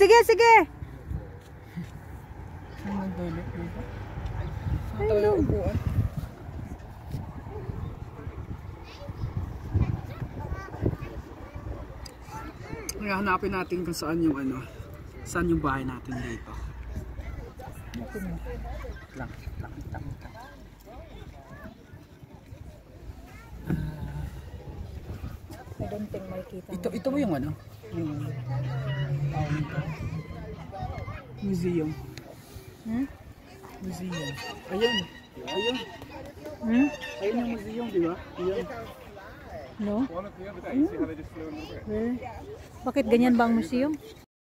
Sige, sige. Ayun. Kaya hanapin natin kung saan yung ano, saan yung bahay natin dito. Lang, lang, lang, lang. I don't think makikita Ito, ito ba yung ano? Yung Museum. Hmm? Museum. Ayun. Ayun. Hmm? Ayun yung museum, di ba? Ayun. No? Really? Bakit ganyan ba ang museum?